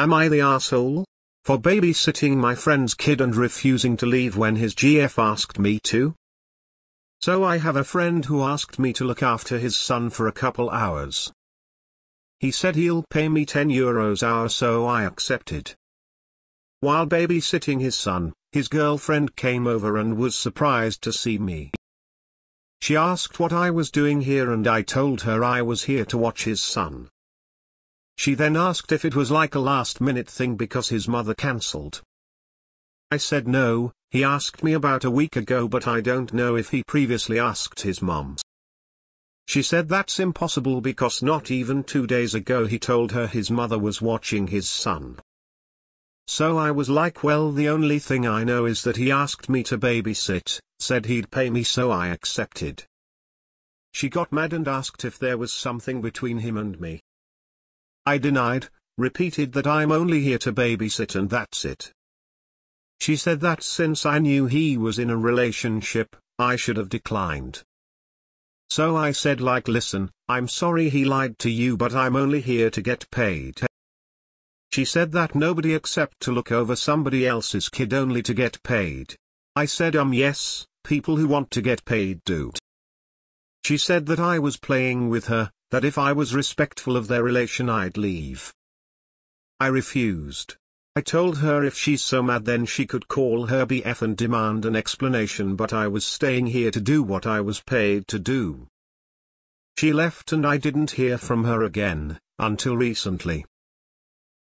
Am I the asshole? For babysitting my friend's kid and refusing to leave when his GF asked me to? So I have a friend who asked me to look after his son for a couple hours. He said he'll pay me 10 euros hour so I accepted. While babysitting his son, his girlfriend came over and was surprised to see me. She asked what I was doing here and I told her I was here to watch his son. She then asked if it was like a last minute thing because his mother cancelled. I said no, he asked me about a week ago but I don't know if he previously asked his mom. She said that's impossible because not even two days ago he told her his mother was watching his son. So I was like well the only thing I know is that he asked me to babysit, said he'd pay me so I accepted. She got mad and asked if there was something between him and me. I denied, repeated that I'm only here to babysit and that's it. She said that since I knew he was in a relationship, I should have declined. So I said like listen, I'm sorry he lied to you but I'm only here to get paid. She said that nobody except to look over somebody else's kid only to get paid. I said um yes, people who want to get paid do. She said that I was playing with her, that if I was respectful of their relation I'd leave. I refused. I told her if she's so mad then she could call her BF and demand an explanation but I was staying here to do what I was paid to do. She left and I didn't hear from her again, until recently.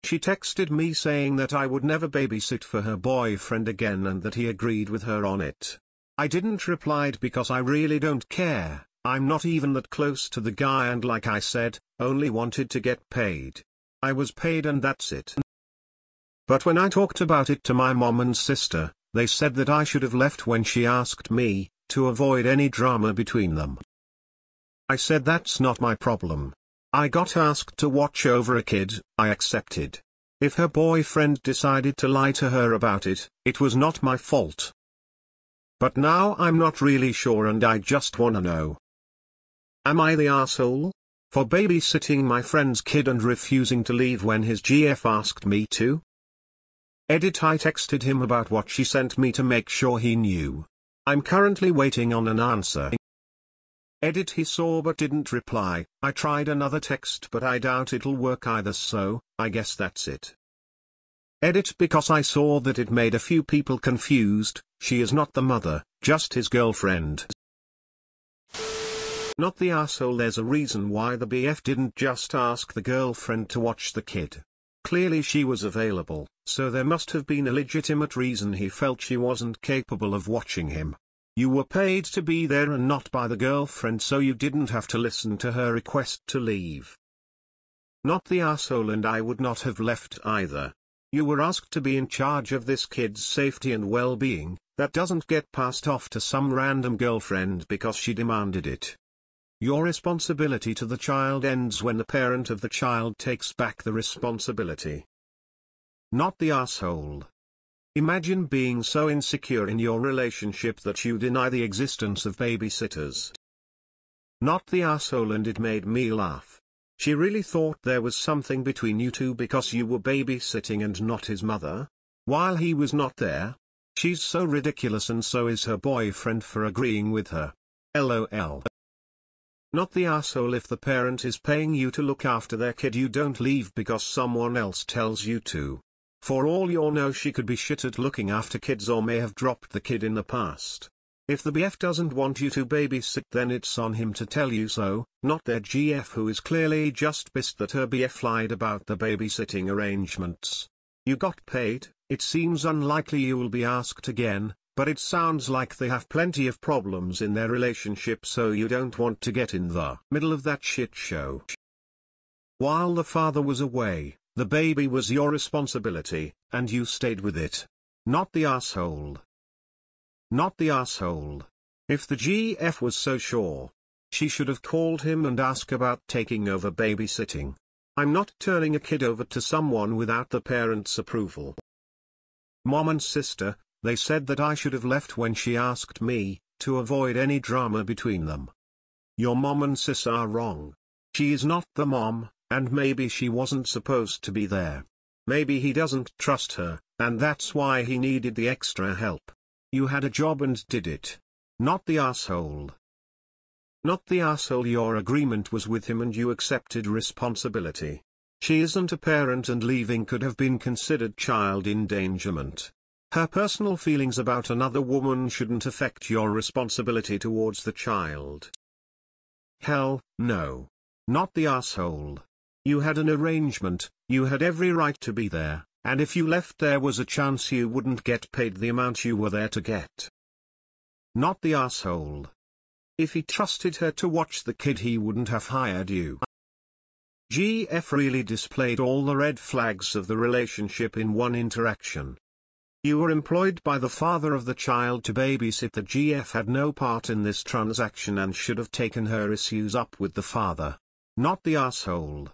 She texted me saying that I would never babysit for her boyfriend again and that he agreed with her on it. I didn't replied because I really don't care, I'm not even that close to the guy and like I said, only wanted to get paid. I was paid and that's it. But when I talked about it to my mom and sister, they said that I should have left when she asked me, to avoid any drama between them. I said that's not my problem. I got asked to watch over a kid, I accepted. If her boyfriend decided to lie to her about it, it was not my fault. But now I'm not really sure and I just wanna know. Am I the asshole? For babysitting my friend's kid and refusing to leave when his GF asked me to? Edit I texted him about what she sent me to make sure he knew. I'm currently waiting on an answer. Edit he saw but didn't reply, I tried another text but I doubt it'll work either so, I guess that's it. Edit because I saw that it made a few people confused, she is not the mother, just his girlfriend. Not the asshole there's a reason why the BF didn't just ask the girlfriend to watch the kid. Clearly she was available, so there must have been a legitimate reason he felt she wasn't capable of watching him. You were paid to be there and not by the girlfriend so you didn't have to listen to her request to leave. Not the asshole and I would not have left either. You were asked to be in charge of this kid's safety and well-being, that doesn't get passed off to some random girlfriend because she demanded it. Your responsibility to the child ends when the parent of the child takes back the responsibility. Not the asshole. Imagine being so insecure in your relationship that you deny the existence of babysitters. Not the asshole and it made me laugh. She really thought there was something between you two because you were babysitting and not his mother? While he was not there? She's so ridiculous and so is her boyfriend for agreeing with her. LOL. Not the asshole if the parent is paying you to look after their kid you don't leave because someone else tells you to. For all you know she could be shit at looking after kids or may have dropped the kid in the past. If the BF doesn't want you to babysit then it's on him to tell you so, not their GF who is clearly just pissed that her BF lied about the babysitting arrangements. You got paid, it seems unlikely you will be asked again, but it sounds like they have plenty of problems in their relationship so you don't want to get in the middle of that shit show. While the father was away, the baby was your responsibility, and you stayed with it. Not the asshole. Not the asshole. If the GF was so sure, she should have called him and asked about taking over babysitting. I'm not turning a kid over to someone without the parent's approval. Mom and sister, they said that I should have left when she asked me, to avoid any drama between them. Your mom and sis are wrong. She is not the mom, and maybe she wasn't supposed to be there. Maybe he doesn't trust her, and that's why he needed the extra help. You had a job and did it. Not the asshole. Not the asshole your agreement was with him and you accepted responsibility. She isn't a parent and leaving could have been considered child endangerment. Her personal feelings about another woman shouldn't affect your responsibility towards the child. Hell, no. Not the asshole. You had an arrangement, you had every right to be there, and if you left there was a chance you wouldn't get paid the amount you were there to get. Not the asshole. If he trusted her to watch the kid he wouldn't have hired you. GF really displayed all the red flags of the relationship in one interaction. You were employed by the father of the child to babysit the GF had no part in this transaction and should have taken her issues up with the father. Not the asshole.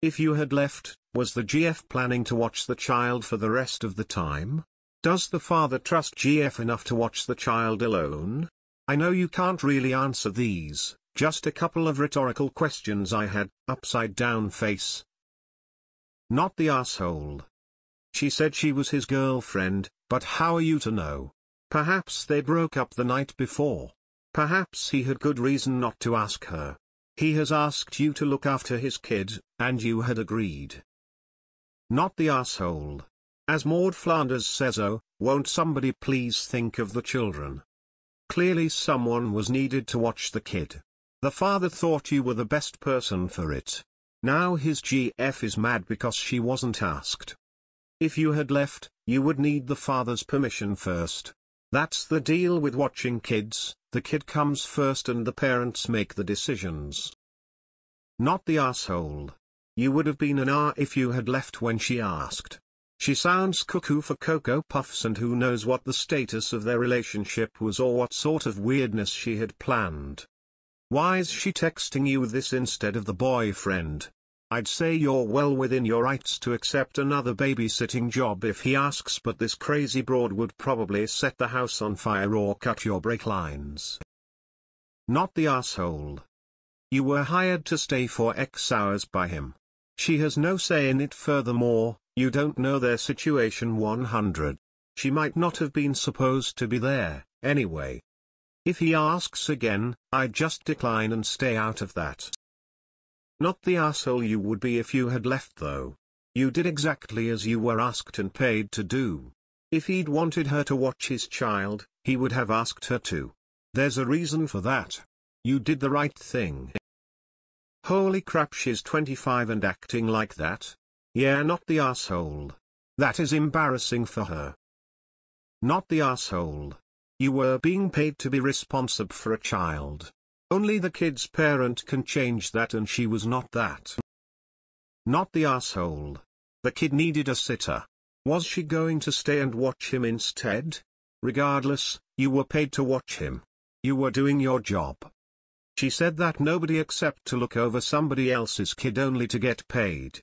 If you had left, was the GF planning to watch the child for the rest of the time? Does the father trust GF enough to watch the child alone? I know you can't really answer these, just a couple of rhetorical questions I had, upside down face. Not the asshole. She said she was his girlfriend, but how are you to know? Perhaps they broke up the night before. Perhaps he had good reason not to ask her. He has asked you to look after his kid, and you had agreed. Not the asshole. As Maud Flanders says oh, won't somebody please think of the children? Clearly someone was needed to watch the kid. The father thought you were the best person for it. Now his GF is mad because she wasn't asked. If you had left, you would need the father's permission first. That's the deal with watching kids, the kid comes first and the parents make the decisions. Not the asshole. You would have been an R if you had left when she asked. She sounds cuckoo for Cocoa Puffs and who knows what the status of their relationship was or what sort of weirdness she had planned. Why's she texting you with this instead of the boyfriend? I'd say you're well within your rights to accept another babysitting job if he asks but this crazy broad would probably set the house on fire or cut your brake lines. Not the asshole. You were hired to stay for X hours by him. She has no say in it furthermore, you don't know their situation 100. She might not have been supposed to be there, anyway. If he asks again, I'd just decline and stay out of that. Not the asshole you would be if you had left though. You did exactly as you were asked and paid to do. If he'd wanted her to watch his child, he would have asked her to. There's a reason for that. You did the right thing. Holy crap she's 25 and acting like that? Yeah not the asshole. That is embarrassing for her. Not the asshole. You were being paid to be responsible for a child. Only the kid's parent can change that and she was not that. Not the asshole. The kid needed a sitter. Was she going to stay and watch him instead? Regardless, you were paid to watch him. You were doing your job. She said that nobody except to look over somebody else's kid only to get paid.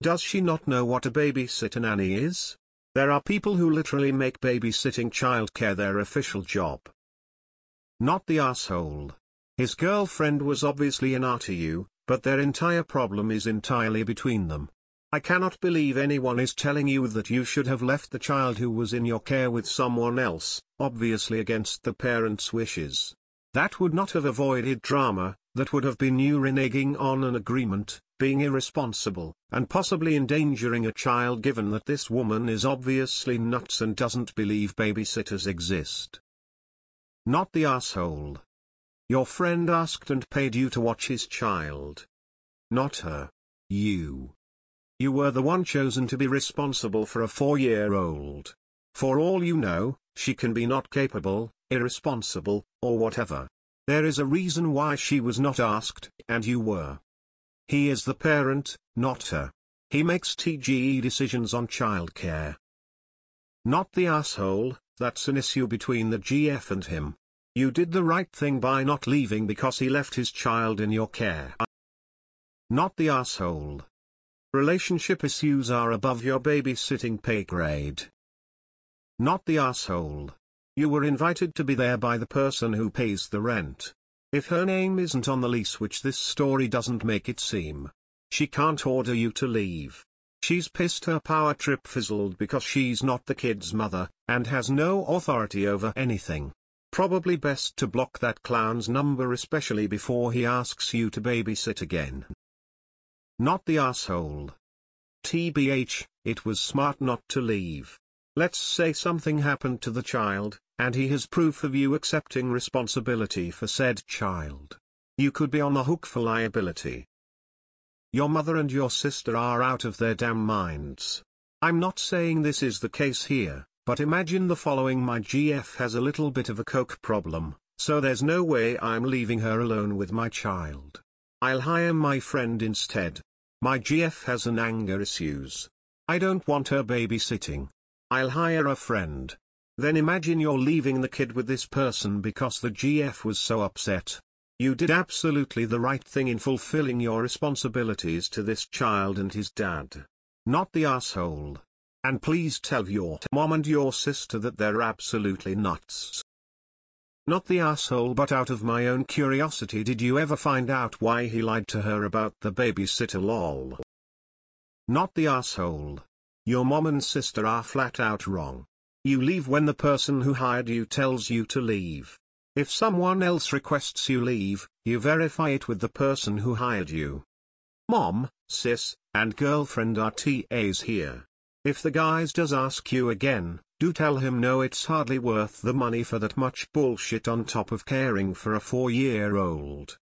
Does she not know what a babysitter nanny is? There are people who literally make babysitting childcare their official job. Not the asshole. His girlfriend was obviously an RTU, but their entire problem is entirely between them. I cannot believe anyone is telling you that you should have left the child who was in your care with someone else, obviously against the parents' wishes. That would not have avoided drama, that would have been you reneging on an agreement, being irresponsible, and possibly endangering a child given that this woman is obviously nuts and doesn't believe babysitters exist. Not the asshole. Your friend asked and paid you to watch his child. Not her. You. You were the one chosen to be responsible for a four-year-old. For all you know, she can be not capable, irresponsible, or whatever. There is a reason why she was not asked, and you were. He is the parent, not her. He makes TGE decisions on childcare. Not the asshole, that's an issue between the GF and him. You did the right thing by not leaving because he left his child in your care. Not the asshole. Relationship issues are above your babysitting pay grade. Not the asshole. You were invited to be there by the person who pays the rent. If her name isn't on the lease which this story doesn't make it seem, she can't order you to leave. She's pissed her power trip fizzled because she's not the kid's mother, and has no authority over anything. Probably best to block that clown's number especially before he asks you to babysit again. Not the asshole. TBH, it was smart not to leave. Let's say something happened to the child, and he has proof of you accepting responsibility for said child. You could be on the hook for liability. Your mother and your sister are out of their damn minds. I'm not saying this is the case here, but imagine the following my GF has a little bit of a coke problem, so there's no way I'm leaving her alone with my child. I'll hire my friend instead. My GF has an anger issues. I don't want her babysitting. I'll hire a friend. Then imagine you're leaving the kid with this person because the GF was so upset. You did absolutely the right thing in fulfilling your responsibilities to this child and his dad. Not the asshole. And please tell your mom and your sister that they're absolutely nuts. Not the asshole but out of my own curiosity did you ever find out why he lied to her about the babysitter lol? Not the asshole. Your mom and sister are flat out wrong. You leave when the person who hired you tells you to leave. If someone else requests you leave, you verify it with the person who hired you. Mom, sis, and girlfriend are TAs here. If the guys does ask you again, do tell him no it's hardly worth the money for that much bullshit on top of caring for a four-year-old.